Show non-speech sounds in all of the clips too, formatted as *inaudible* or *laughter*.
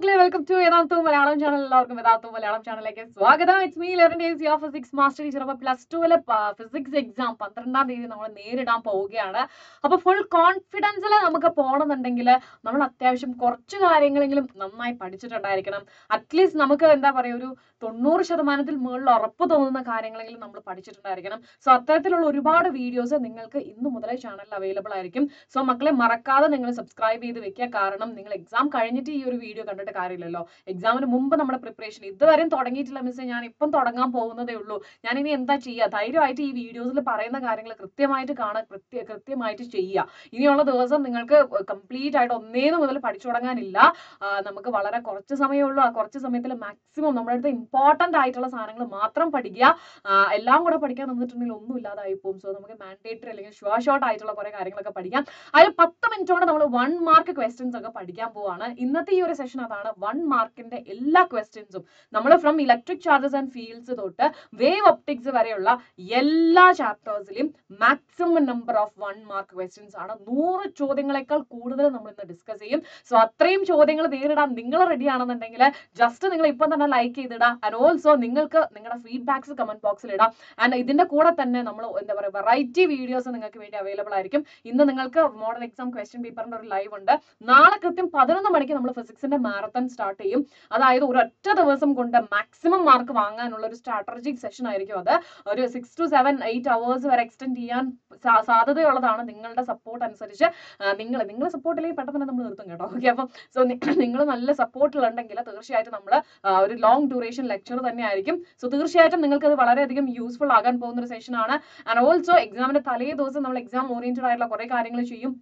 മക്കളെ welcome to യഥാർത്ഥവും Malayalam channel എല്ലാവർക്കും യഥാർത്ഥവും മലയാളം ചാനലിലേക്ക് സ്വാഗതം. ഇറ്റ്സ് മീ ലെവൻ ഡേയ്സ് യോ ഫിസിക്സ് മാസ്റ്റർ ടീച്ചർ അപ്പോൾ പ്ലസ് ടുവിലെ ഫിസിക്സ് എക്സാം പന്ത്രണ്ടാം തീയതി നമ്മൾ നേരിടാൻ പോവുകയാണ്. അപ്പോൾ ഫുൾ കോൺഫിഡൻസിൽ നമുക്ക് പോകണമെന്നുണ്ടെങ്കിൽ നമ്മൾ അത്യാവശ്യം കുറച്ച് കാര്യങ്ങളെങ്കിലും നന്നായി പഠിച്ചിട്ടുണ്ടായിരിക്കണം. അറ്റ്ലീസ്റ്റ് നമുക്ക് എന്താ പറയുക ഒരു തൊണ്ണൂറ് ശതമാനത്തിൽ മുകളിൽ ഉറപ്പ് തോന്നുന്ന കാര്യങ്ങളെങ്കിലും നമ്മൾ പഠിച്ചിട്ടുണ്ടായിരിക്കണം. സോ അത്തരത്തിലുള്ള ഒരുപാട് വീഡിയോസ് നിങ്ങൾക്ക് ഇന്ന് മുതലേ ചാനലിൽ അവൈലബിൾ ആയിരിക്കും. സോ മക്കളെ മറക്കാതെ നിങ്ങൾ സബ്സ്ക്രൈബ് ചെയ്ത് വെക്കുക. കാരണം നിങ്ങൾ എക്സാം കഴിഞ്ഞിട്ട് ഈ ഒരു വീഡിയോ കണ്ടിട്ട് കാര്യമില്ലല്ലോ. എക്സാമിന് മുമ്പ് നമ്മുടെ പ്രിപ്പറേഷൻ ഇതുവരെയും തുടങ്ങിയിട്ടില്ല മിസ്സേ ഞാൻ ഇപ്പം തുടങ്ങാൻ പോകുന്നതേ ഉള്ളൂ. ഞാൻ ഇനി എന്താ ചെയ്യുക ധൈര്യമായിട്ട് ഈ വീഡിയോസിൽ പറയുന്ന കാര്യങ്ങൾ കൃത്യമായിട്ട് കാണാൻ കൃത്യ കൃത്യമായിട്ട് ചെയ്യുക. ഇനിയുള്ള ദിവസം നിങ്ങൾക്ക് കംപ്ലീറ്റ് ആയിട്ട് ഒന്നേന്ന് മുതൽ പഠിച്ചു തുടങ്ങാനില്ല. നമുക്ക് വളരെ കുറച്ച് സമയമേ ഉള്ളൂ. ആ കുറച്ച് സമയത്തിൽ മാക്സിമം നമ്മുടെ അടുത്ത് ഇമ്പോർട്ടന്റ് ആയിട്ടുള്ള സാധനങ്ങൾ മാത്രം പഠിക്കുക. എല്ലാം കൂടെ പഠിക്കാൻ നിന്നിട്ടുണ്ടെങ്കിൽ ഒന്നും ഇല്ലാതായി പോകും. സോ നമുക്ക് മാൻഡേറ്ററി അല്ലെങ്കിൽ ഷുവർ ഷോർട്ട് ആയിട്ടുള്ള കുറേ കാര്യങ്ങളൊക്കെ പഠിക്കാം. അതിൽ പത്ത് മിനിറ്റോടെ നമ്മൾ വൺ മാർക്ക് ക്വസ്റ്റ്യൻസ് ഒക്കെ പഠിക്കാൻ പോവാണ്. ഇന്നത്തെ ഈ ഒരു സെഷൻ അതാണ് വൺ മാർക്കിന്റെ എല്ലാ ക്വസ്റ്റ്യൻസും നമ്മൾ from electric charges and fields തൊട്ട് വേവ് ഒപ്റ്റിക്സ് വരെയുള്ള എല്ലാ ചാപ്റ്റേഴ്സിലും maximum number of one mark questions ആണ്. നൂറ് ചോദ്യങ്ങളെക്കാൾ കൂടുതൽ നമ്മൾ ഇന്ന് ഡിസ്കസ് ചെയ്യും. സോ അത്രയും ചോദ്യങ്ങൾ നേരിടാൻ നിങ്ങൾ റെഡി ആണെന്നുണ്ടെങ്കിൽ ജസ്റ്റ് നിങ്ങൾ ഇപ്പം തന്നെ ലൈക്ക് ചെയ്തിടാം. ആൻഡ് ഓൾസോ നിങ്ങൾക്ക് നിങ്ങളുടെ ഫീഡ്ബാക്സ് കമന്റ് ബോക്സിൽ ഇടാം. ആൻഡ് ഇതിന്റെ കൂടെ തന്നെ നമ്മൾ എന്താ പറയുക വെറൈറ്റി വീഡിയോസ് നിങ്ങൾക്ക് വേണ്ടി അവൈലബിൾ ആയിരിക്കും. ഇന്ന് നിങ്ങൾക്ക് മോഡൽ എക്സാം ക്വസ്റ്റ്യൻ പേപ്പറിന്റെ ഒരു ലൈവ് ഉണ്ട്. നാളെ കൃത്യം പതിനൊന്ന് മണിക്ക് നമ്മൾ ഫിസിക്സിന്റെ മാരത്തൺ സ്റ്റാർട്ട് ചെയ്യും. അതായത് ഒരൊറ്റ ദിവസം കൊണ്ട് മാക്സിമം മാർക്ക് വാങ്ങാനുള്ള ഒരു സ്ട്രാറ്റജിക് സെഷൻ ആയിരിക്കും അത്. ഒരു six to seven eight hours വരെ എക്സ്റ്റെൻഡ് ചെയ്യാൻ സാധ്യതയുള്ളതാണ് നിങ്ങളുടെ സപ്പോർട്ട് അനുസരിച്ച്. നിങ്ങൾ നിങ്ങളുടെ സപ്പോർട്ട് ഇല്ലെങ്കിൽ പെട്ടെന്ന് നമ്മൾ നിർത്തും കേട്ടോ. ഓക്കെ അപ്പം സോ *clears throat* നിങ്ങൾ നല്ല സപ്പോർട്ടിലുണ്ടെങ്കിൽ തീർച്ചയായിട്ടും നമ്മൾ ഒരു ലോങ് ഡ്യൂറേഷൻ ലെക്ചർ തന്നെ ആയിരിക്കും. സോ തീർച്ചയായിട്ടും നിങ്ങൾക്ക് അത് വളരെയധികം യൂസ്ഫുൾ ആകാൻ പോകുന്ന ഒരു സെഷൻ ആണ്. ആൻഡ് ഓൾസോ എക്സാമിന്റെ തലേ ദിവസം നമ്മൾ എക്സാം ഓറിയന്റഡ് ആയിട്ടുള്ള കുറെ കാര്യങ്ങൾ ചെയ്യും.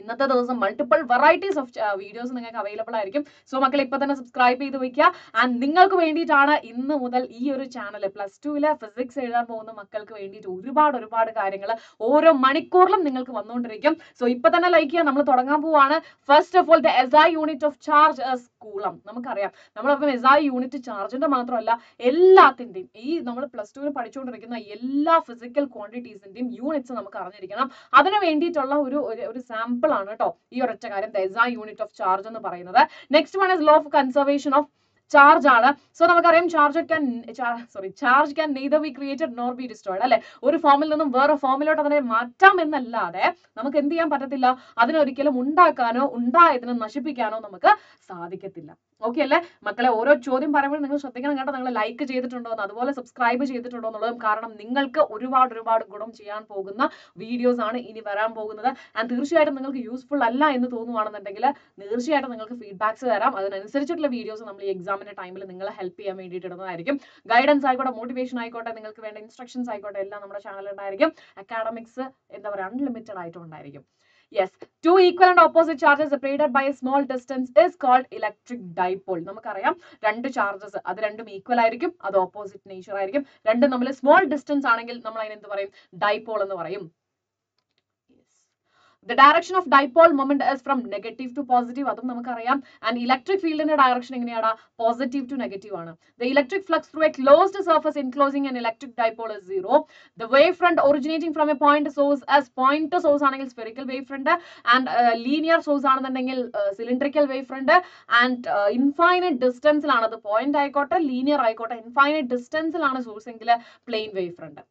ഇന്നത്തെ ദിവസം മൾട്ടിപ്പിൾ വെറൈറ്റീസ് ഓഫ് വീഡിയോസ് നിങ്ങൾക്ക് അവൈലബിൾ ആയിരിക്കും. സോ മക്കൾ ഇപ്പൊ തന്നെ സബ്സ്ക്രൈബ് ചെയ്ത് വെക്കുക ആൻഡ് നിങ്ങൾക്ക് വേണ്ടിയിട്ടാണ് ഇന്ന് മുതൽ ഈ ഒരു ചാനൽ പ്ലസ് ടുവിലെ ഫിസിക്സ് എഴുതാൻ പോകുന്ന മക്കൾക്ക് വേണ്ടിയിട്ട് ഒരുപാട് ഒരുപാട് കാര്യങ്ങൾ ഓരോ മണിക്കൂറിലും നിങ്ങൾക്ക് വന്നുകൊണ്ടിരിക്കും. സോ ഇപ്പൊ തന്നെ ലൈക്ക് ചെയ്യാൻ നമ്മൾ തുടങ്ങാൻ പോവാണ്. First of all the S unit of charge is coulomb നമുക്കറിയാം. നമ്മളപ്പം എസ് യൂണിറ്റ് ചാർജിന്റെ മാത്രമല്ല എല്ലാത്തിന്റെയും ഈ നമ്മൾ പ്ലസ് ടുവിന് പഠിച്ചുകൊണ്ടിരിക്കുന്ന എല്ലാ ഫിസിക്കൽ ക്വാണ്ടിറ്റീസിന്റെയും യൂണിറ്റ്സ് നമുക്ക് അറിഞ്ഞിരിക്കണം. അതിന് വേണ്ടിയിട്ടുള്ള ഒരു ഒരു- ഒരു സാമ്പിൾ ആണ് കേട്ടോ ഈ ഒരൊറ്റ കാര്യം ദ യൂണിറ്റ് ഓഫ് ചാർജ് എന്ന് പറയുന്നത്. Next one is law of conservation of charge ആണ്. സോ നമുക്കറിയാം charge can sorry charge can neither be created nor be destroyed അല്ലെ? ഒരു ഫോമിൽ നിന്നും വേറെ ഫോമിലോട്ട് അതിനെ മാറ്റാം എന്നല്ലാതെ നമുക്ക് എന്ത് ചെയ്യാൻ പറ്റത്തില്ല? അതിനൊരിക്കലും ഉണ്ടാക്കാനോ ഉണ്ടായതിനെ നശിപ്പിക്കാനോ നമുക്ക് സാധിക്കത്തില്ല. ഓക്കെ അല്ലേ മക്കളെ ഓരോ ചോദ്യം പറയുമ്പോൾ നിങ്ങൾ ശ്രദ്ധിക്കണം കേട്ടോ. നിങ്ങൾ ലൈക്ക് ചെയ്തിട്ടുണ്ടോ എന്ന് അതുപോലെ സബ്സ്ക്രൈബ് ചെയ്തിട്ടുണ്ടോ എന്നുള്ളതും കാരണം നിങ്ങൾക്ക് ഒരുപാട് ഒരുപാട് ഗുണം ചെയ്യാൻ പോകുന്ന വീഡിയോസ് ആണ് ഇനി വരാൻ പോകുന്നത്. ആൻഡ് തീർച്ചയായിട്ടും നിങ്ങൾക്ക് യൂസ്ഫുൾ അല്ല എന്ന് തോന്നുവാണെന്നുണ്ടെങ്കിൽ തീർച്ചയായിട്ടും നിങ്ങൾക്ക് ഫീഡ്ബാക്സ് തരാം. അതിനനുസരിച്ചിട്ടുള്ള വീഡിയോസ് നമ്മൾ ഈ എക്സാമിന്റെ ടൈമിൽ നിങ്ങളെ ഹെൽപ്പ് ചെയ്യാൻ വേണ്ടിയിട്ട് ഇടുന്നതായിരിക്കും. ഗൈഡൻസ് ആയിക്കോട്ടെ മോട്ടിവേഷൻ ആയിക്കോട്ടെ നിങ്ങൾക്ക് വേണ്ട ഇൻസ്ട്രക്ഷൻസ് ആയിക്കോട്ടെ എല്ലാം നമ്മുടെ ചാനലിൽ ഉണ്ടായിരിക്കും. അക്കാഡമിക്സ് എന്താ പറയുക അൺലിമിറ്റഡ് ആയിട്ടും ഉണ്ടായിരിക്കും. Yes two equal and opposite charges separated by a small distance is called electric dipole നമുക്കറിയാം. രണ്ട് ചാർജസ് അത് രണ്ടും ഈക്വൽ ആയിരിക്കും. അത് ഓപ്പോസിറ്റ് നേച്ചർ ആയിരിക്കും. രണ്ടും നമ്മൾ സ്മോൾ ഡിസ്റ്റൻസ് ആണെങ്കിൽ നമ്മൾ അതിനെന്ത് പറയും? ഡൈപോൾ എന്ന് പറയും. The direction of dipole moment is from negative to positive അതും നമുക്കറിയാം. ആൻഡ് ഇലക്ട്രിക് ഫീൽഡിന്റെ ഡയറക്ഷൻ എങ്ങനെയാണ് പോസിറ്റീവ് ടു നെഗറ്റീവ് ആണ്. The electric flux through a closed surface enclosing and electric dipole is zero the wave front originating from a point source as point source ആണെങ്കിൽ spherical wave front and linear source ആണെന്നുണ്ടെങ്കിൽ cylindrical wave front and infinite ഡിസ്റ്റൻസിലാണ് അത് point ആയിക്കോട്ടെ linear ആയിക്കോട്ടെ infinite ഡിസ്റ്റൻസിലാണ് source എങ്കിൽ plane wave front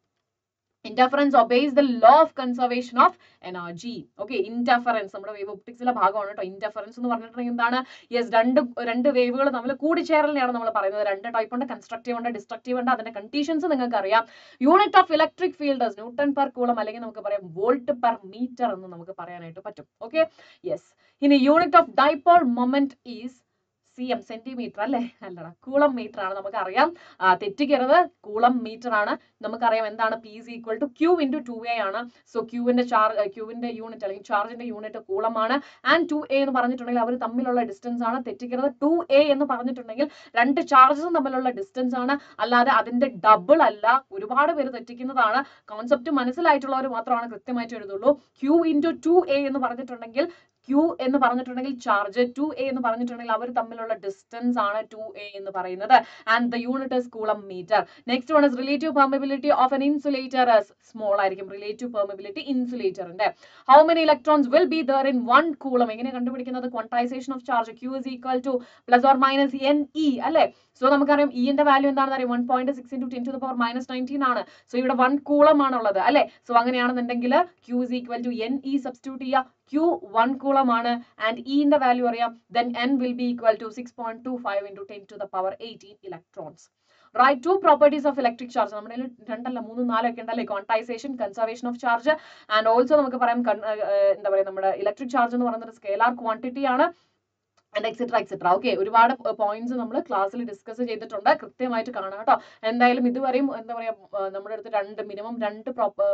interference obeys the law of conservation of energy okay interference നമ്മുടെ wave ഒപ്റ്റിക്സിലെ ഭാഗമാണ് കേട്ടോ ഇന്റർഫറൻസ് എന്ന് പറഞ്ഞിട്ടുണ്ടെങ്കിൽ എന്താണ്? യെസ് രണ്ട് രണ്ട് വേവുകൾ തമ്മിൽ കൂടിച്ചേരലിനെയാണ് നമ്മൾ പറയുന്നത്. രണ്ട് ടൈപ്പ് ഉണ്ട് കൺസ്ട്രക്റ്റീവ് ഉണ്ട് ഡിസ്ട്രക്റ്റീവ് ഉണ്ട്. അതിന്റെ കണ്ടീഷൻസ് നിങ്ങൾക്ക് അറിയാം unit of electric field newton per coulomb അല്ലെങ്കിൽ നമുക്ക് പറയാം വോൾട്ട് പെർ മീറ്റർ എന്ന് നമുക്ക് പറയാനായിട്ട് പറ്റും. ഓക്കെ യെസ് ഇനി unit of dipole moment is C M centimetre അല്ലേ? അല്ലടാ കൂളം മീറ്റർ ആണ് നമുക്കറിയാം. തെറ്റിക്കരുത്. കൂളം മീറ്റർ ആണ്. നമുക്കറിയാം എന്താണ് P C equal to Q into two A ആണ്. സോ ക്യൂവിന്റെ ചാർജ് ക്യൂവിന്റെ യൂണിറ്റ് അല്ലെങ്കിൽ ചാർജിന്റെ യൂണിറ്റ് കൂളമാണ്. ആൻഡ് ടു എ എന്ന് പറഞ്ഞിട്ടുണ്ടെങ്കിൽ അവർ തമ്മിലുള്ള ഡിസ്റ്റൻസ് ആണ്. തെറ്റിക്കരുത്. ടു എ എന്ന് പറഞ്ഞിട്ടുണ്ടെങ്കിൽ രണ്ട് ചാർജസും തമ്മിലുള്ള ഡിസ്റ്റൻസ് ആണ്. അല്ലാതെ അതിന്റെ ഡബിൾ അല്ല. ഒരുപാട് പേര് തെറ്റിക്കുന്നതാണ്. കോൺസെപ്റ്റ് മനസ്സിലായിട്ടുള്ളവർ മാത്രമാണ് കൃത്യമായിട്ട് എഴുതുള്ളൂ. ക്യൂ ഇന്റു ടു എ എന്ന് പറഞ്ഞിട്ടുണ്ടെങ്കിൽ ക്യൂ എന്ന് പറഞ്ഞിട്ടുണ്ടെങ്കിൽ ചാർജ് ടു എ എന്ന് പറഞ്ഞിട്ടുണ്ടെങ്കിൽ അവർ തമ്മിലുള്ള ഡിസ്റ്റൻസ് ആണ് ടു എ എന്ന് പറയുന്നത്. And the unit is coulomb metre next one is relative permeability of an insulator small ആയിരിക്കും. Relative permeability ഇൻസുലേറ്ററിന്റെ how many electrons will be there in one coulomb എങ്ങനെ കണ്ടുപിടിക്കുന്നത്? Quantization of charge Q is equal to plus or minus N E അല്ലെ? So നമുക്കറിയാം ഇന്റെ value എന്താണെന്ന് അറിയാം one point six into ten to the power minus nineteen ആണ്. So ഇവിടെ one coulomb ആണുള്ളത് അല്ലെ? സോ അങ്ങനെയാണെന്നുണ്ടെങ്കിൽ Q is equal to N E substitute ചെയ്യുക. ക്യൂ വൺ കൂളം ആണ് ആൻഡ് ഇന്റെ വാല്യൂ അറിയാം. Then N will be equal to six point two five into ten to the power eighteen electrons right two properties of electric charge നമ്മുടെ രണ്ടല്ല മൂന്നും നാലും ഒക്കെ ഉണ്ടല്ലേ? Quantization conservation of charge and also നമുക്ക് പറയാം എന്താ പറയുക നമ്മുടെ ഇലക്ട്രിക് ചാർജ് എന്ന് പറയുന്നത് സ്കേലാർ ക്വാണ്ടിറ്റി ആണ്. ആൻഡ് എക്സെട്ര എക്സെട്ര ഓക്കെ ഒരുപാട് പോയിന്റ്സ് നമ്മൾ ക്ലാസ്സിൽ ഡിസ്കസ് ചെയ്തിട്ടുണ്ട്. കൃത്യമായിട്ട് കാണാം കേട്ടോ. എന്തായാലും ഇതുവരെയും എന്താ പറയാ നമ്മുടെ അടുത്ത് രണ്ട് മിനിമം രണ്ട്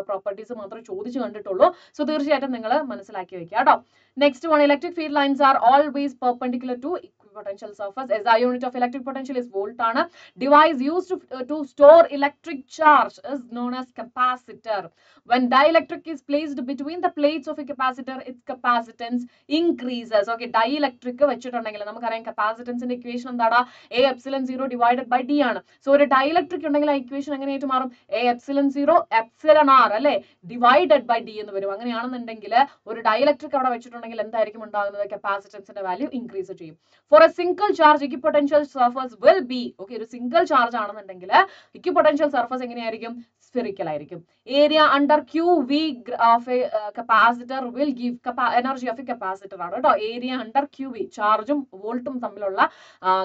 പ്രോപ്പർട്ടീസ് മാത്രം ചോദിച്ചു കണ്ടിട്ടുള്ളൂ. സോ തീർച്ചയായിട്ടും നിങ്ങൾ മനസ്സിലാക്കി വെക്കുക കേട്ടോ. Next one electric field lines are always perpendicular to potential surface SI unit of electric potential is volt ആണ് device used to, uh, to store electric charge is known as capacitor when dielectric is placed between the plates of a capacitor its capacitance increases okay dielectric വെച്ചിട്ടുണ്ടെങ്കിൽ നമുക്കറിയാം കപ്പാസിറ്റൻസിന്റെ equation എന്താടാ A epsilon zero divided by D ആണ് so ഒരു dielectric ഉണ്ടെങ്കിൽ ആ equation എങ്ങനെയായിട്ട് മാറും A epsilon zero epsilon R അല്ലെ ഡിവൈഡഡ് ബൈ ഡി എന്ന് വരും അങ്ങനെയാണെന്നുണ്ടെങ്കിൽ ഒരു ഡൈലക്ട്രിക് അവിടെ വെച്ചിട്ടുണ്ടെങ്കിൽ എന്തായിരിക്കും ഉണ്ടാകുന്നത് കപ്പാസിറ്റൻസിന്റെ വാല്യൂ ഇൻക്രീസ് ചെയ്യും for a single charge equipotential surface will be okay ഒരു സിംഗിൾ ചാർജ് ആണെന്നുണ്ടെങ്കിൽ ഇക്വിപൊട്ടൻഷ്യൽ സർഫസ് എങ്ങനെയായിരിക്കും? സ്ഫിറിക്കൽ ആയിരിക്കും. Area under Q V of a capacitor will give energy of a capacitor ആണ് കേട്ടോ. ഏരിയ അണ്ടർ ക്യൂ വി ചാർജും വോൾട്ടും തമ്മിലുള്ള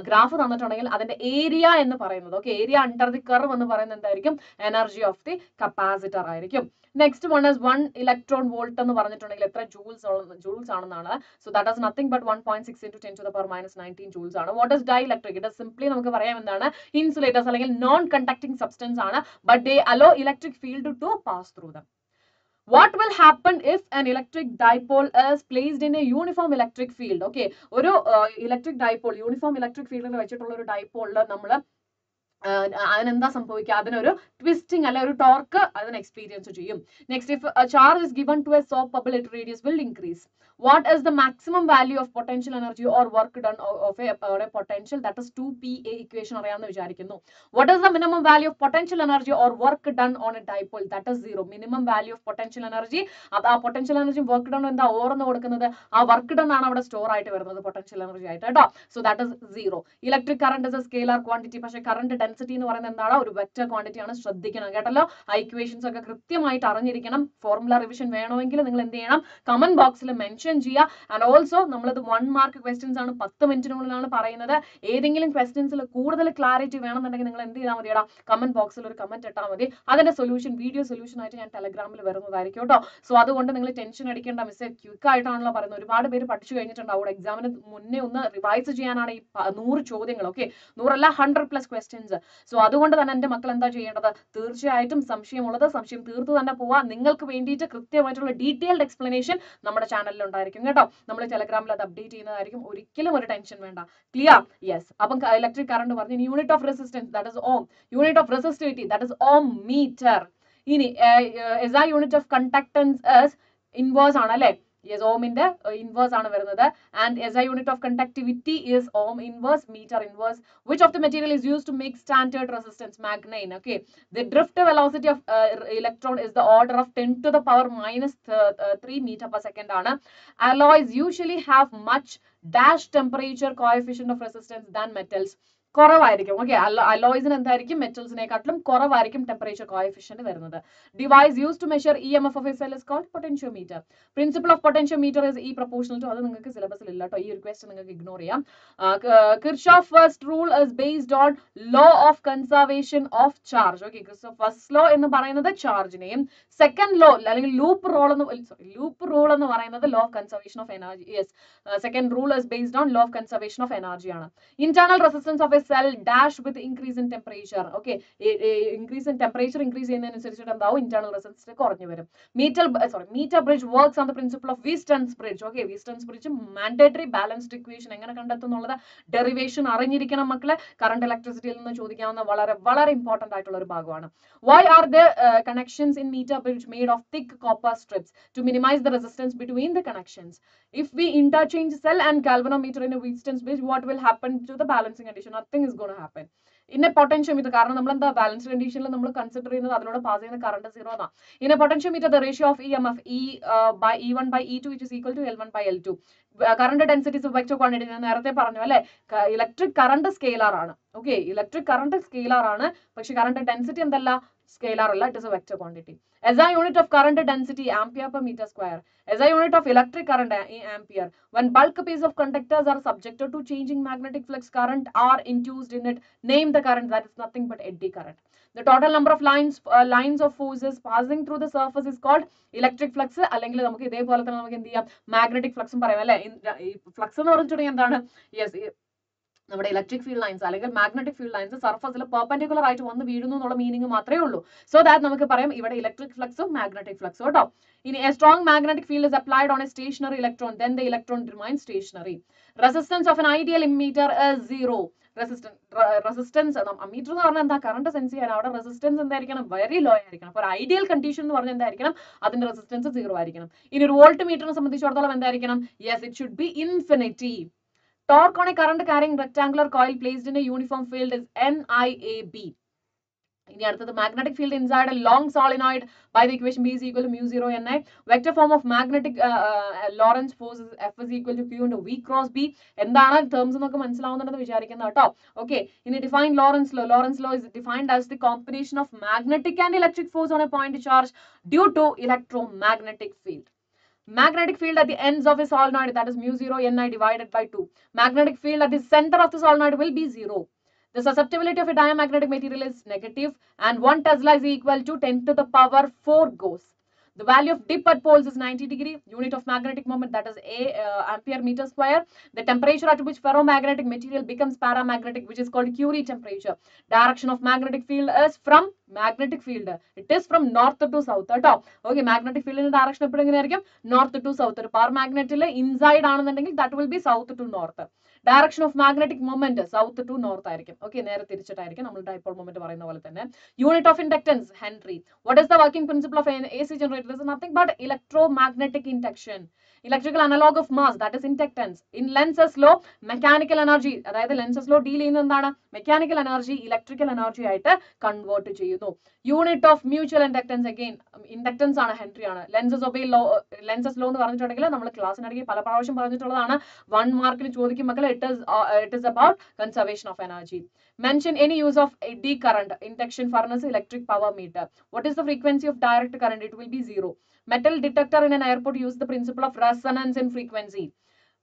graph തന്നിട്ടുണ്ടെങ്കിൽ അതിന്റെ ഏരിയ എന്ന് പറയുന്നത് okay area under the curve എന്ന് പറയുന്നത് എന്തായിരിക്കും? എനർജി ഓഫ് ദി കപ്പാസിറ്റർ ആയിരിക്കും. Next one is one electron volt എന്ന് പറഞ്ഞിട്ടുണ്ടെങ്കിൽ എത്ര ജൂൾസ് ജൂൾസ് ആണെന്നാണ്. So that is nothing but one point six into ten to the power minus nineteen joules ആണ്. What is dielectric it simply നമുക്ക് പറയാം എന്താണ്? Insulators അല്ലെങ്കിൽ നോൺ കണ്ടക്ടിങ് സബ്സ്റ്റൻസ് ആണ് but they allow electric field to pass through them what will happen if an electric dipole is placed in a uniform electric field? Okay ഒരു electric dipole uniform electric ഫീൽഡിൽ വെച്ചിട്ടുള്ള ഒരു ഡൈപോളിൽ നമ്മൾ അതിനെന്താ സംഭവിക്കുക? അതിനൊരു twisting അല്ലെ ഒരു ടോർക്ക് അതിന് എക്സ്പീരിയൻസ് ചെയ്യും. Next if charge is given to a soap bubble it radius will increase what is the maximum value of potential energy or work done of of a, that potential? That is 2pa equation അറിയാമെന്ന് വിചാരിക്കുന്നു. What is the minimum value of potential energy or work done on a dipole? That is zero minimum value of potential energy അത് ആ potential energy work done എന്താ ഓർന്ന് കൊടുക്കുന്നത്? ആ work done ആണ് അവിടെ store ആയിട്ട് വരുന്നത് പൊട്ടൻഷ്യൽ എനർജി ആയിട്ട്. കേട്ടോ? So that is zero electric current is a scalar quantity പക്ഷേ കറണ്ട് ഡെൻസിറ്റി എന്ന് പറയുന്നത് എന്താണ്? ഒരു വെക്റ്റർ ക്വാണ്ടിറ്റി ആണ്. ശ്രദ്ധിക്കണം കേട്ടല്ലോ? ആ ഒക്കെ കൃത്യമായിട്ട് അറിഞ്ഞിരിക്കണം. ഫോർമുല റിവിഷൻ വേണമെങ്കിൽ നിങ്ങൾ എന്ത് ചെയ്യണം? കമന്റ് ബോക്സിൽ മെൻഷൻ ചെയ്യുക. ആൻഡ് ഓൾസോ നമ്മളത് വൺ മാർക്ക് ക്വസ്റ്റ്യൻസ് ആണ്. പത്ത് മിനിറ്റിനുള്ളിലാണ് പറയുന്നത്. ഏതെങ്കിലും ക്വസ്റ്റ്യൻസിൽ കൂടുതൽ ക്ലാരിറ്റി വേണമെന്നുണ്ടെങ്കിൽ നിങ്ങൾ എന്ത് ചെയ്താൽ മതിയടാ? കമന്റ് ബോക്സിൽ ഒരു കമന്റ് ഇട്ടാൽ മതി. അതിന്റെ സൊല്യൂഷൻ വീഡിയോ സൊല്യൂഷൻ ആയിട്ട് ഞാൻ ടെലഗ്രാമിൽ വരുന്നതായിരിക്കും കേട്ടോ. സോ അതുകൊണ്ട് നിങ്ങൾ ടെൻഷൻ അടിക്കേണ്ട മിസ് ക്വിക്ക് ആയിട്ടാണല്ലോ പറയുന്നത്. ഒരുപാട് പേര് പഠിച്ചു കഴിഞ്ഞിട്ടുണ്ടാവും എക്സാമിന് മുന്നേ ഒന്ന് റിവൈസ് ചെയ്യാനാണ് ഈ നൂറ് ചോദ്യങ്ങൾ ഓക്കെ നൂറല്ല ഹൺഡ്രഡ് പ്ലസ് ക്വസ്റ്റ്യൻസ് സോ അതുകൊണ്ട് തന്നെ എന്റെ മക്കൾ എന്താ ചെയ്യേണ്ടത്? തീർച്ചയായിട്ടും സംശയമുള്ളത് സംശയം തീർത്തു തന്നെ പോവാ നിങ്ങൾക്ക് വേണ്ടിയിട്ട് കൃത്യമായിട്ടുള്ള ഡീറ്റെയിൽഡ് എക്സ്പ്ലനേഷൻ നമ്മുടെ ചാനലിൽ ഉണ്ടായിരിക്കും കേട്ടോ. നമ്മൾ ടെലഗ്രാമിൽ അത് അപ്ഡേറ്റ് ചെയ്യുന്നതായിരിക്കും. ഒരിക്കലും ഒരു ടെൻഷൻ വേണ്ട. ക്ലിയർ യെസ് അപ്പം ഇലക്ട്രിക് കറണ്ട് പറഞ്ഞു unit of resistance that is ohm unit of resistivity that is ohm metre ഇനി എസ് ആ യൂണിറ്റ് ഓഫ് കണ്ടക്ടൻസ് ഇൻവേഴ്സ് ആണ് അല്ലേ? യെസ് ഓമിന്റെ ഇൻവേഴ്സ് ആണ് വരുന്നത് and S I unit of conductivity is ohm inverse metre inverse which of the material is used to make standard resistance magnane okay the drift velocity of uh, electron is the order of 10 to the power minus th- uh, 3 meter per second ആണ് alloys usually have much dash temperature coefficient of resistance than metals കുറവായിരിക്കും. Okay അലോയ്സിന് എന്തായിരിക്കും? മെറ്റൽസിനെക്കാട്ടിലും കുറവായിരിക്കും temperature coefficient വരുന്നത്. Device use to measure E M F of a cell is called potentiometer principle of potentiometer is ഈ proportional to അത് നിങ്ങൾക്ക് സിലബസിൽ ഇല്ല കേട്ടോ ഈ ഒരു ക്വസ്റ്റൻ നിങ്ങൾക്ക് ഇഗ്നോർ ചെയ്യാം. Kirchhoff first rule is based on law of conservation of charge okay first law എന്ന് പറയുന്നത് ചാർജിനെയും സെക്കൻഡ് ലോ അല്ലെങ്കിൽ ലൂപ്പ് റോൾ എന്ന് ലൂപ്പ് റൂൾ എന്ന് പറയുന്നത് law of conservation of energy yes second rule is based on law of conservation of energy ആണ്. Internal resistance of a a cell dash with increase in temperature okay increase in temperature increase ചെയ്യുന്നതിനനുസരിച്ചിട്ട് എന്താവും internal resistance കുറഞ്ഞു വരും meter sorry meter bridge works on the principle of Wheaton's bridge okay Wheaton's bridge mandatory balanced equation എങ്ങനെ കണ്ടെത്തുന്നുള്ളത് derivation അറിഞ്ഞിരിക്കണം മക്കളെ current ഇലക്ട്രിസിറ്റിയിൽ നിന്ന് ചോദിക്കാവുന്ന വളരെ വളരെ ഇമ്പോർട്ടന്റ് ആയിട്ടുള്ള ഒരു ഭാഗമാണ് are the uh, connections in meter bridge made of thick copper strips to minimize the resistance between the connections if we interchange cell and galvanometer in a Wheaton's bridge what will happen to the balancing condition nothing is going to happen ഇന്ന potentiometer കാരണം നമ്മൾ എന്താ balance കണ്ടീഷനിൽ നമ്മൾ consider ചെയ്യുന്നത് അതിലൂടെ pass ചെയ്യുന്ന current zero എന്നാ ഇന്ന potentiometer the ratio of E M F E by E one by E two it is equal to L one by L two current densities vector quantity ഞാൻ നേരത്തെ പറഞ്ഞു അല്ലെ? Electric current scalar ആണ്. Okay electric current scalar ആണ്. പക്ഷെ current density എന്തല്ല? Scalar അല്ല it is a vector quantity S I unit of current density ampere per metre square S I unit of electric current ampere when bulk piece of conductors are subjected to changing magnetic flux current are induced in it name the current that is nothing but eddy current the total number of lines uh, lines of forces passing through the surface is called electric flux അല്ലെങ്കിൽ നമുക്ക് ഇതേപോലെ തന്നെ നമുക്ക് എന്ത് ചെയ്യാം magnetic ഫ്ലക്സും പറയാം അല്ലെ ഈ ഫ്ലക്സ് എന്ന് പറഞ്ഞിട്ടുണ്ടെങ്കിൽ എന്താണ് യെസ് നമ്മുടെ ഇലക്ട്രിക് ഫീൽഡ് ലൈൻസ് അല്ലെങ്കിൽ മാഗ്നറ്റിക് ഫീൽഡ് ലൈൻസ് സർഫസിൽ പെർപെൻഡിക്കുലർ ആയിട്ട് വന്ന് വീഴുന്നു എന്നുള്ള മീനിങ് മാത്രമേ ഉള്ളൂ. സോ ദാറ്റ് നമുക്ക് പറയാം ഇവിടെ ഇലക്ട്രിക് ഫ്ലക്സും മാഗ്നറ്റിക് ഫ്ലക്സും കേട്ടോ. ഇനി a strong magnetic field is applied on a stationary electron then the electron remain stationary resistance of an ideal ammeter zero resistance ammeter എന്ന് പറഞ്ഞാൽ എന്താ? കറണ്ട് സെൻസ് ചെയ്യാൻ അവിടെ റെസിസ്റ്റൻസ് എന്തായിരിക്കണം? വെരി ലോ ആയിരിക്കണം. അപ്പോൾ ഐഡിയൽ കണ്ടീഷൻ എന്ന് പറഞ്ഞാൽ എന്തായിരിക്കണം? അതിന്റെ റെസിസ്റ്റൻസ് സീറോ ആയിരിക്കണം. ഇനി ഒരു വോൾട്ട് മീറ്ററിനെ സംബന്ധിച്ചിടത്തോളം എന്തായിരിക്കണം? Yes it should be infinity torque on a current carrying rectangular coil placed in a uniform field is NIAB. ഇനി അടുത്തത് magnetic field inside a long solenoid by the equation B is equal to mu zero N I vector form of magnetic Lorentz force F is equal to q into v cross B എന്താണ് terms എന്നൊക്കെ മനസ്സിലാവുന്നുണ്ടെന്ന് വിചാരിക്കുന്നത് കേട്ടോ. Okay ഇനി define Lorentz law Lorentz law is defined as the combination of magnetic and electric force on a point charge due to electro electromagnetic field magnetic field at the ends of a solenoid that is mu 0 ni divided by 2 magnetic field at the center of the solenoid will be 0 the susceptibility of a diamagnetic material is negative and 1 tesla is equal to 10 to the power 4 gauss the value of dip at poles is 90 degree. Unit of magnetic moment that is A uh, ampere meter square. The temperature at which ferromagnetic material becomes paramagnetic which is called Curie temperature. Direction of magnetic field is from magnetic field. It is from north to south. Okay, magnetic field in the direction north to south. Power magnet inside that will be south to north. Direction of magnetic moment south to north ആയിരിക്കും. Okay നേരെ തിരിച്ചിട്ടായിരിക്കും നമ്മൾ dipole moment പറയുന്ന പോലെ തന്നെ. Unit of inductance henry what is the working principle of A C generator is nothing but electro magnetic induction electrical analog of mass that is inductance in Lenz's law mechanical energy അതായത് Lenz's law deal ചെയ്യുന്നത് എന്താണ്? Mechanical energy electrical energy ആയിട്ട് convert ചെയ്യുന്നു. Unit of mutual inductance again inductance ആണ് henry ആണ്. Lenz's obey law Lenz's law എന്ന് പറഞ്ഞിട്ടുണ്ടെങ്കിൽ നമ്മൾ ക്ലാസ്സിനിടയ്ക്ക് പല പ്രാവശ്യം പറഞ്ഞിട്ടുള്ളതാണ്. വൺ മാർക്കിന് ചോദിക്കും it is uh, it is about conservation of energy. Mention any use of eddy current induction furnace electric power meter. What is the frequency of direct current? It will be zero. Metal detector in an airport use the principle of resonance and frequency.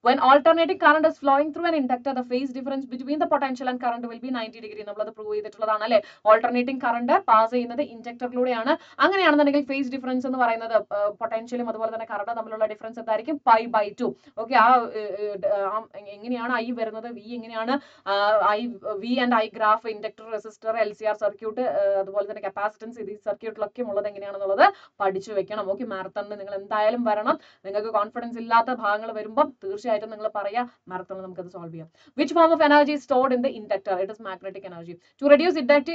When alternating current is flowing through an inductor the phase difference between the potential and current will be 90 degree. നമ്മളത് prove ചെയ്തിട്ടുള്ളതാണ് അല്ലേ? Alternating current pass ചെയ്യുന്നത് ഇൻഡക്ടറിലൂടെയാണ് അങ്ങനെയാണെന്നുണ്ടെങ്കിൽ phase difference എന്ന് പറയുന്നത് പൊട്ടൻഷ്യലും അതുപോലെ തന്നെ current തമ്മിലുള്ള ഡിഫറൻസ് എന്തായിരിക്കും? പൈ ബൈ ടു ഓക്കെ ആ എങ്ങനെയാണ് ഐ വരുന്നത്? വി എങ്ങനെയാണ്? I V and I graph inductor resistor L C R circuit അതുപോലെ തന്നെ കപ്പാസിറ്റൻസ് ഇത് സർക്യൂട്ടിലൊക്കെ ഉള്ളത് എങ്ങനെയാണെന്നുള്ളത് പഠിച്ചു വെക്കണം. ഓക്കെ മാരത്തണിന് നിങ്ങൾ എന്തായാലും വരണം. നിങ്ങൾക്ക് കോൺഫിഡൻസ് ഇല്ലാത്ത ഭാഗങ്ങൾ വരുമ്പോൾ തീർച്ചയായിട്ടും നിങ്ങൾ പറയാ മറത്തോളം നമുക്ക് അത് സോൾവ് ചെയ്യാം which form of energy stored in the inductor it is magnetic energy to reduce induct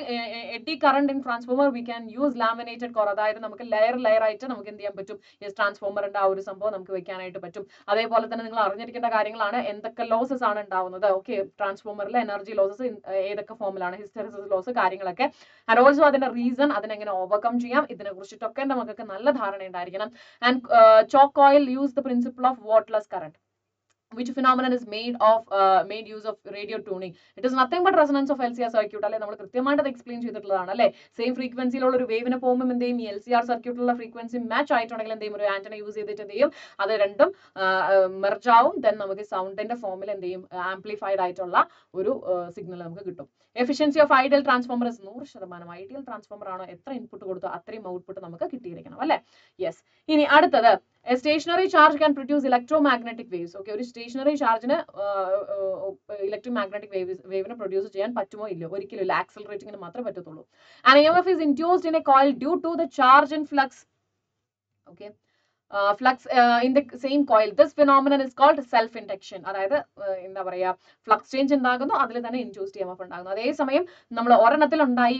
eddy current in transformer we can use laminated core അതായത് നമുക്ക് ലെയർ ലെയർ ആയിട്ട് നമുക്ക് എന്ത് ചെയ്യാൻ പറ്റും? ഈ ട്രാൻസ്ഫോമറിന്റെ ആ ഒരു സംഭവം നമുക്ക് വെക്കാനായിട്ട് പറ്റും. അതേപോലെ തന്നെ നിങ്ങൾ അറിഞ്ഞിരിക്കേണ്ട കാര്യങ്ങളാണ് എന്തൊക്കെ ലോസസ് ആണ് ഉണ്ടാവുന്നത്. ഓക്കെ ട്രാൻസ്ഫോമറിലെ എനർജി ലോസസ് ഏതൊക്കെ ഫോമിലാണ് ഹിസ്റ്ററിസിസ് ലോസ് കാര്യങ്ങളൊക്കെ. ആൻഡ് ഓൾസോ അതിന്റെ റീസൺ അതിനെങ്ങനെ ഓവർകം ചെയ്യാം? ഇതിനെ കുറിച്ചിട്ടൊക്കെ നമുക്കൊക്കെ നല്ല ധാരണ ഉണ്ടായിരിക്കണം. And choke coil use the principle of wattless current which phenomenon is made of uh, made use of radio tuning. It is nothing but resonance of LCR circuit അല്ലെ? നമ്മൾ കൃത്യമായിട്ട് അത് എക്സ്പ്ലെയിൻ ചെയ്തിട്ടുള്ളതാണ് അല്ലെ? സെയിം ഫ്രീക്വൻസിയിലുള്ള ഒരു വേവിന് പോകുമ്പോൾ എന്ത് ചെയ്യും? ഈ എൽ സി ആർ സർക്യൂട്ടിലുള്ള ഫ്രീക്വൻസി മാച്ച് ആയിട്ടുണ്ടെങ്കിൽ എന്ത് ചെയ്യും? ഒരു ആന്റന യൂസ് ചെയ്തിട്ട് എന്ത് ചെയ്യും? അത് രണ്ടും മെർജ് ആവും. ദെൻ നമുക്ക് സൗണ്ടിന്റെ ഫോമിൽ എന്ത് ചെയ്യും? ആംപ്ലിഫൈഡ് ആയിട്ടുള്ള ഒരു സിഗ്നൽ നമുക്ക് കിട്ടും. എഫിഷ്യൻസി ഓഫ് ഐഡിയൽ ട്രാൻസ്ഫോമർ നൂറ് ശതമാനം. ഐഡിയൽ ട്രാൻസ്ഫോമർ ആണോ? എത്ര ഇൻപുട്ട് കൊടുത്തോ അത്രയും ഔട്ട്പുട്ട് നമുക്ക് കിട്ടിയിരിക്കണം അല്ലെ? യെസ് ഇനി അടുത്തത് a stationary charge can produce electro magnetic waves okay ഒരു സ്റ്റേഷനറി ചാർജിന് ഇലക്ട്രോ മാഗ്നറ്റിക് വേവ് വേവിനെ പ്രൊഡ്യൂസ് ചെയ്യാൻ പറ്റുമോ ഇല്ല ഒരിക്കലും ഇല്ല. ആക്സലറേറ്റിംഗിന് മാത്രമേ പറ്റത്തുള്ളൂ. And M F is induced in a coil due to the charge and flux okay flux in the same coil this phenomenon is called self induction അതായത് എന്താ പറയുക ഫ്ലക്സ് ചേഞ്ച് ഉണ്ടാകുന്നു അതിൽ തന്നെ ഇൻഡ്യൂസ്ഡ് ഇ എം എഫ് ഉണ്ടാകുന്നു. അതേസമയം നമ്മൾ ഒരെണ്ണത്തിൽ ഉണ്ടായി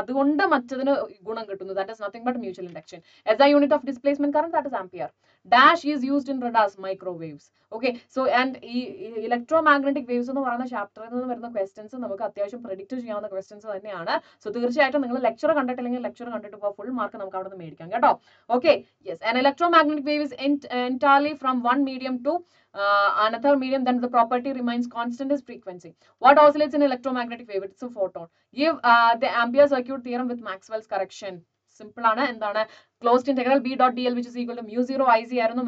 അതുകൊണ്ട് മറ്റതിന് ഗുണം കിട്ടുന്നു. That is nothing but mutual induction S I unit of displacement current that is ampere dash is used in radars microwaves okay so and ഈ ഇലക്ട്രോ മാഗ്നറ്റിക് വേവ്സ് എന്ന് പറയുന്ന ചാപ്റ്ററിൽ നിന്ന് വരുന്ന ക്വസ്റ്റൻസ് നമുക്ക് അത്യാവശ്യം പ്രെഡിക്റ്റ് ചെയ്യാവുന്ന ക്വസ്റ്റൻസ് തന്നെയാണ്. സോ തീർച്ചയായിട്ടും നിങ്ങൾ ലെക്ചർ കണ്ടിട്ടില്ലെങ്കിൽ ലെക്ചർ കണ്ടിട്ട് ഫുൾ മാർക്ക് നമുക്ക് അവിടെ നിന്ന് മേടിക്കാം കേട്ടോ. Okay yes electromagnetic wave is ent- entirely from one medium to uh, another medium then the property remains constant is frequency what oscillates in electromagnetic wave it's a photon give uh, the ampere circuit theorem with maxwell's correction simple ആണ് എന്താണ് closed integral B dot d l which is equal to mu zero I C ആയിരുന്നു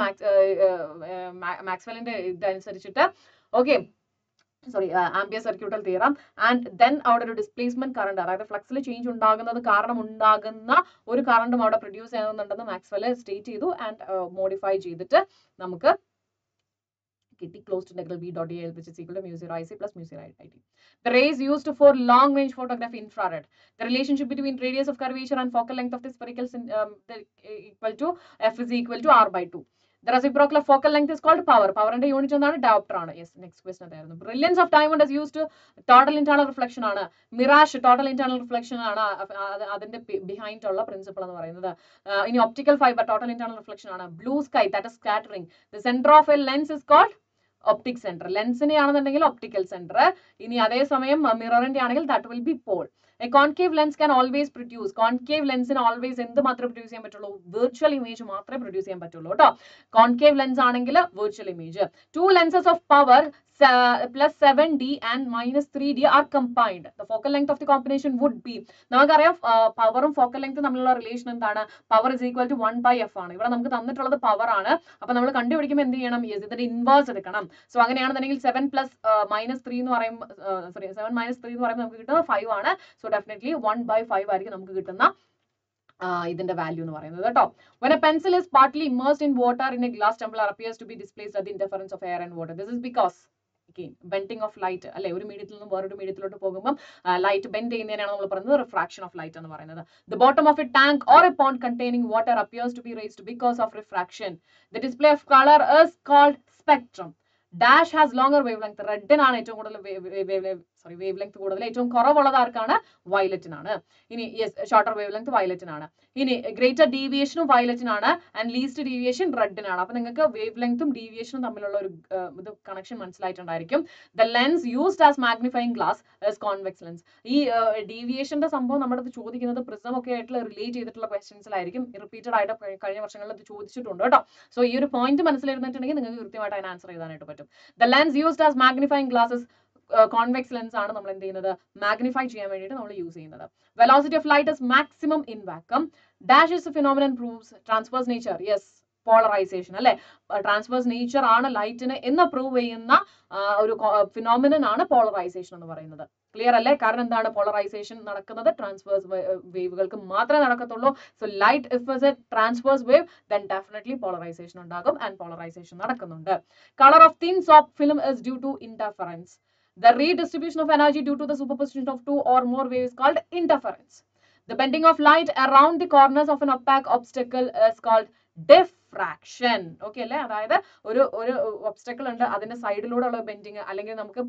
മാക്സ്വെലിന്റെ ഇതനുസരിച്ചിട്ട് okay sorry Ampere circuital theorem and then അവിടെ ഒരു displacement current അതായത് ഫ്ലക്സിൽ change ഉണ്ടാകുന്നത് കാരണം ഉണ്ടാകുന്ന ഒരു കറണ്ടും അവിടെ പ്രൊഡ്യൂസ് ചെയ്യുന്നുണ്ടെന്ന് മാക്സ്വെൽ സ്റ്റേറ്റ് ചെയ്തു. ആൻഡ് മോഡിഫൈ ചെയ്തിട്ട് നമുക്ക് കിട്ടി closed integral B dot is equal to mu zero I C plus mu zero I T rays used for long range photography infrared The relationship between radius of curvature and focal length of the spherical equal to F equal to R by 2. The reciprocal of focal length is called power. Power ന്റെ unit എന്താണ് dioptre ആണ്. Yes next question അതായിരുന്നു. Brilliance of time is used total internal reflection ആണ്. Mirage total internal reflection ആണ്. അതിന്റെ behind ഉള്ള principle എന്ന് പറയുന്നത്. ഇനി optical fibre total internal reflection ആണ്. Blue sky that is scattering the centre of a lens is called optic centre ലെൻസിനെ ആണെന്നുണ്ടെങ്കിൽ optical centre ഇനി അതേസമയം മിററിന്റെ ആണെങ്കിൽ that will be pole concave lens can always produce concave ലെൻസിന് always എന്ത് മാത്രമേ produce ചെയ്യാൻ പറ്റുള്ളൂ? വെർച്വൽ ഇമേജ് മാത്രമേ പ്രൊഡ്യൂസ് ചെയ്യാൻ പറ്റുള്ളൂ കേട്ടോ. കോൺകേവ് ലെൻസ് ആണെങ്കിൽ virtual image two lenses of power D and minus three D are combined the focal length of the combination would be നമുക്കറിയാം പവറും ഫോക്കൽ ലെങ്ത് തമ്മിലുള്ള റിലേഷൻ എന്താണ്? Power is equal to one by F ആണ്. ഇവിടെ നമുക്ക് തന്നിട്ടുള്ളത് power ആണ്. അപ്പൊ നമ്മൾ കണ്ടുപിടിക്കുമ്പോൾ എന്ത് ചെയ്യണം? യെസ് ഇതിന്റെ ഇൻവേഴ്സ് എടുക്കണം. സോ അങ്ങനെയാണെന്നുണ്ടെങ്കിൽ സെവൻ പ്ലസ് മൈനസ് ത്രീ എന്ന് പറയുമ്പോൾ സോറി സെവൻ മൈനസ് ത്രീ എന്ന് പറയുമ്പോൾ നമുക്ക് കിട്ടുന്നത് ഫൈവ് ആണ്. So definitely one by five ആയിരിക്കും നമുക്ക് കിട്ടുന്ന ഇതിന്റെ വാല്യൂ എന്ന് പറയുന്നത് കേട്ടോ. When a pencil is partly immersed in water in a glass tumbler appears to be displaced at the interference of air and water. This is because again bending of light അല്ലെ ഒരു മീഡിയത്തിൽ നിന്നും വേറൊരു മീഡിയത്തിലോട്ട് പോകുമ്പോൾ light bend ചെയ്യുന്നതിനാണ് നമ്മൾ പറയുന്നത് refraction of light എന്ന് പറയുന്നത് the bottom of a tank or a pond containing water appears to be raised because of refraction the display of color is called spectrum dash has longer wave length റെഡിനാണ് ഏറ്റവും കൂടുതൽ sorry wave length കൂടുതൽ. ഏറ്റവും കുറവുള്ളത് ആർക്കാണ്? വയലറ്റിനാണ്. ഇനി yes shorter wave length വയലറ്റിനാണ്. ഇനി ഗ്രേറ്റർ ഡീവിയേഷനും വയലറ്റിനാണ് ആൻഡ് ലീസ്റ്റ് ഡീവിയേഷൻ റെഡിനാണ് അപ്പൊ നിങ്ങൾക്ക് വേവ് ലെങ്തും ഡീവിയേഷനും തമ്മിലുള്ള ഒരു ഇത് connection മനസ്സിലായിട്ടുണ്ടായിരിക്കും. The lens used as magnifying glass as convex lens ഈ ഡീവിയേഷന്റെ സംഭവം നമ്മുടെ അടുത്ത് ചോദിക്കുന്നത് പ്രിസം ഒക്കെ ആയിട്ടുള്ള റിലേറ്റ് ചെയ്തിട്ടുള്ള ക്വസ്റ്റൻസിലായിരിക്കും റിപ്പീറ്റഡ് ആയിട്ട് കഴിഞ്ഞ വർഷങ്ങളിൽ ഇത് ചോദിച്ചിട്ടുണ്ട് കേട്ടോ. സോ ഈ ഒരു പോയിന്റ് മനസ്സിലിരുന്നിട്ടുണ്ടെങ്കിൽ നിങ്ങൾക്ക് കൃത്യമായിട്ട് അതിന് ആൻസർ ചെയ്താനായിട്ട് പറ്റും. The lens used as magnifying glasses convex lens ആണ് നമ്മൾ എന്ത് ചെയ്യുന്നത്? മാഗ്നിഫൈ ചെയ്യാൻ വേണ്ടിയിട്ട് നമ്മൾ യൂസ് ചെയ്യുന്നത്. Velocity of light is maximum in vacuum dash is phenomenon proves transverse nature yes polarisation അല്ലെ? ട്രാൻസ്ഫേഴ്സ് നേച്ചർ ആണ് ലൈറ്റിന് എന്ന് പ്രൂവ് ചെയ്യുന്ന ഒരു ഫിനോമിനൻ ആണ് പോളറൈസേഷൻ എന്ന് പറയുന്നത്. ക്ലിയർ അല്ലേ? കാരണം എന്താണ് പോളറൈസേഷൻ നടക്കുന്നത്? ട്രാൻസ്ഫേഴ്സ് വേവുകൾക്ക് മാത്രമേ നടക്കത്തുള്ളൂ. So light if is a transverse wave then definitely polarisation ഉണ്ടാകും ആൻഡ് പോളറൈസേഷൻ നടക്കുന്നുണ്ട്. Colour of thins of film is due to interference The redistribution of energy due to the superposition of two or more waves is called interference. The bending of light around the corners of an opaque obstacle is called diffraction. Okay അല്ലേ അതായത് ഒരു ഒരു obstacle ഉണ്ട് അതിന്റെ സൈഡിലൂടെ ഉള്ള bending അല്ലെങ്കിൽ നമുക്ക്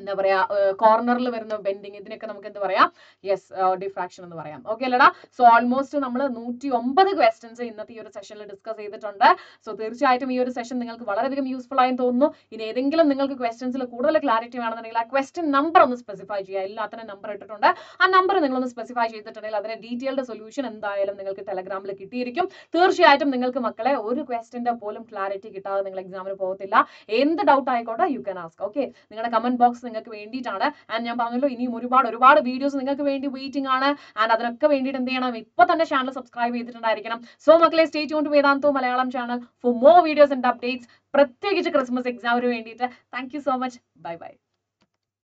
എന്താ പറയാ കോർണറിൽ വരുന്ന ബെൻഡിങ് ഇതിനൊക്കെ നമുക്ക് എന്ത് പറയാം? യെസ് ഡിഫ്രാക്ഷൻ എന്ന് പറയാം. ഓക്കെ അല്ലടാ? സോ ഓൾമോസ്റ്റ് നമ്മൾ നൂറ്റി ഒമ്പത് ക്വസ്റ്റൻസ് ഇന്നത്തെ ഈ ഒരു സെഷനിൽ ഡിസ്കസ് ചെയ്തിട്ടുണ്ട്. സോ തീർച്ചയായിട്ടും ഈ ഒരു സെഷൻ നിങ്ങൾക്ക് വളരെയധികം യൂസ്ഫുൾ ആയെന്ന് തോന്നുന്നു. ഇനി ഏതെങ്കിലും നിങ്ങൾക്ക് ക്വസ്റ്റൻസിൽ കൂടുതൽ ക്ലാരിറ്റി വേണമെന്നുണ്ടെങ്കിൽ ആ ക്വസ്റ്റ്യൻ നമ്പർ ഒന്ന് സ്പെസിഫൈ ചെയ്യുക. എല്ലാത്തിനും നമ്പർ ഇട്ടിട്ടുണ്ട്. ആ നമ്പർ നിങ്ങളൊന്ന് സ്പെസിഫൈ ചെയ്തിട്ടുണ്ടെങ്കിൽ അതിന്റെ ഡീറ്റെയിൽഡ് സൊല്യൂഷൻ എന്തായാലും നിങ്ങൾക്ക് ടെലഗ്രാമിൽ കിട്ടിയിരിക്കും. തീർച്ചയായിട്ടും നിങ്ങൾക്ക് മക്കളെ ഒരു ക്വസ്റ്റിന്റെ പോലും ക്ലാരിറ്റി കിട്ടാതെ നിങ്ങൾ എക്സാമിന് പോകത്തില്ല. എന്ത് ഡൗട്ട് ആയിക്കോട്ടെ യു ക്യാൻ ആസ്ക് ഓക്കെ നിങ്ങളുടെ കമന്റ് ബോക്സ് നിങ്ങൾക്ക് വേണ്ടിയിട്ടാണ്. ആൻഡ് ഞാൻ പറഞ്ഞല്ലോ ഇനിയും ഒരുപാട് ഒരുപാട് വീഡിയോസ് നിങ്ങൾക്ക് വേണ്ടി വെയിറ്റിംഗ് ആണ്. ആൻഡ് അതിനൊക്കെ വേണ്ടിയിട്ട് എന്ത് ചെയ്യണം? ഇപ്പൊ തന്നെ ചാനൽ സബ്സ്ക്രൈബ് ചെയ്തിട്ടുണ്ടായിരിക്കണം. സോ മക്കളെ stay tune Vedantu Malayalam channel for more videos and updates പ്രത്യേകിച്ച് ക്രിസ്മസ് എക്സാമിന് വേണ്ടിയിട്ട്. Thank so much bye bye